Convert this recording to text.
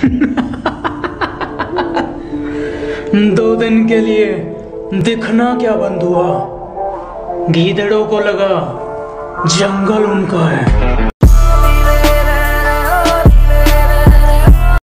दो दिन के लिए दिखना क्या बंद हुआ? गीदड़ों को लगा जंगल उनका है।